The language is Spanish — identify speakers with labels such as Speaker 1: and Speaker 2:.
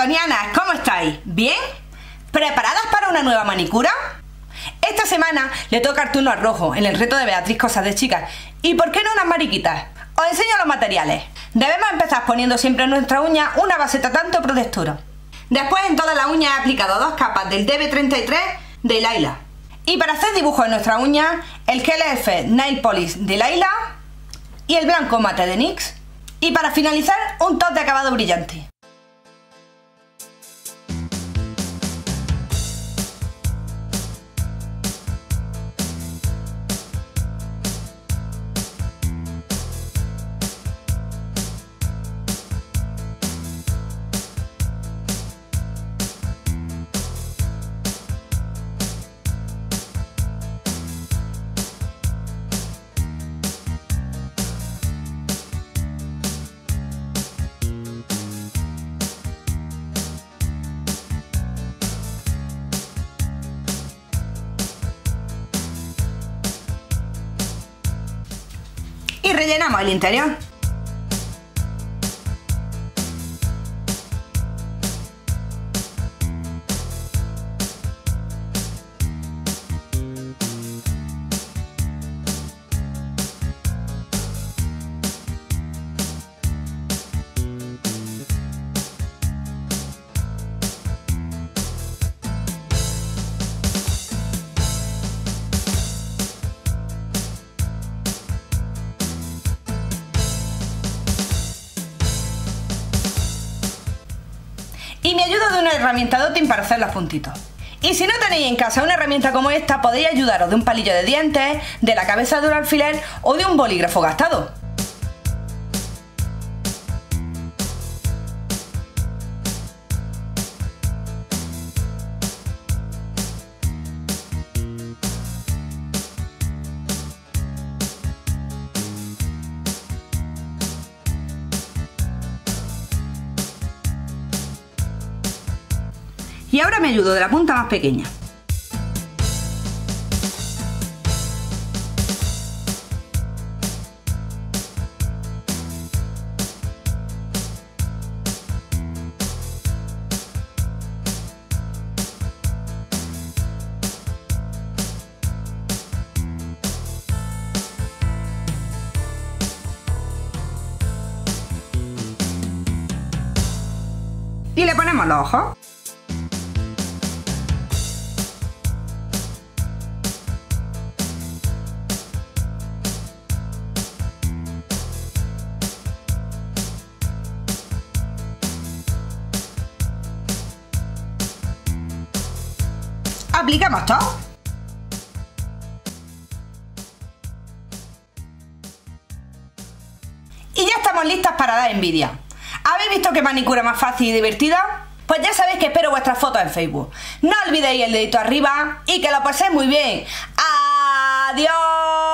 Speaker 1: maratonianas, ¿cómo estáis? ¿Bien? ¿Preparadas para una nueva manicura? Esta semana le toca el turno al rojo en el reto de Beatriz Cosas de Chicas. ¿Y por qué no unas mariquitas? Os enseño los materiales. Debemos empezar poniendo siempre en nuestra uña una base tratante o protectora. Después en toda la uña he aplicado dos capas del DB33 de Laila. Y para hacer dibujos en nuestra uña, el GLF Nail Polish de Laila y el blanco mate de NYX. Y para finalizar, un top de acabado brillante. Rellenamos el interior. Y me ayudo de una herramienta dotting para hacer los puntitos. Y si no tenéis en casa una herramienta como esta, podéis ayudaros de un palillo de dientes, de la cabeza de un alfiler o de un bolígrafo gastado. Y ahora me ayudo de la punta más pequeña. Y le ponemos los ojos. Aplicamos todo. Y ya estamos listas para dar envidia. ¿Habéis visto qué manicura más fácil y divertida? Pues ya sabéis que espero vuestras fotos en Facebook. No olvidéis el dedito arriba y que lo paséis muy bien. ¡Adiós!